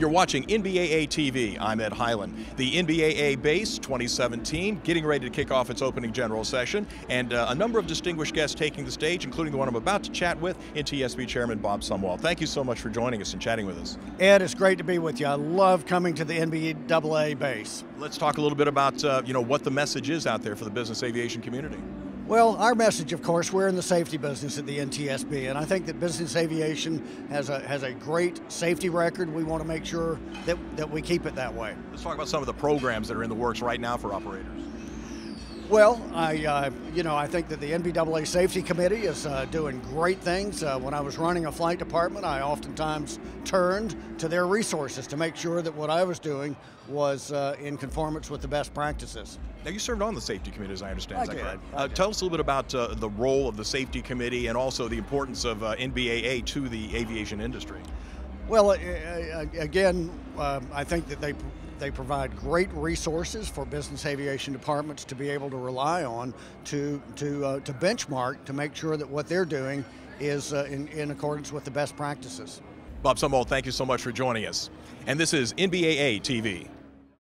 You're watching NBAA TV. I'm Ed Hyland. The NBAA BACE 2017 getting ready to kick off its opening general session, and uh, a number of distinguished guests taking the stage, including the one I'm about to chat with, NTSB Chairman Bob Sumwalt. Thank you so much for joining us and chatting with us. Ed, it's great to be with you. I love coming to the NBAA BACE. Let's talk a little bit about uh, you know what the message is out there for the business aviation community. Well, our message, of course, we're in the safety business at the NTSB, and I think that business aviation has a has a great safety record. We want to make sure that, that we keep it that way. Let's talk about some of the programs that are in the works right now for operators. Well, I, uh, you know, I think that the NBAA Safety Committee is uh, doing great things. Uh, when I was running a flight department, I oftentimes turned to their resources to make sure that what I was doing was uh, in conformance with the best practices. Now, you served on the safety committee, as I understand. I is that did. correct? I Uh, did. tell us a little bit about uh, the role of the safety committee and also the importance of uh, NBAA to the aviation industry. Well, again, uh, I think that they they provide great resources for business aviation departments to be able to rely on to to uh, to benchmark to make sure that what they're doing is uh, in, in accordance with the best practices. Bob Sumwalt, thank you so much for joining us. And this is NBAA TV.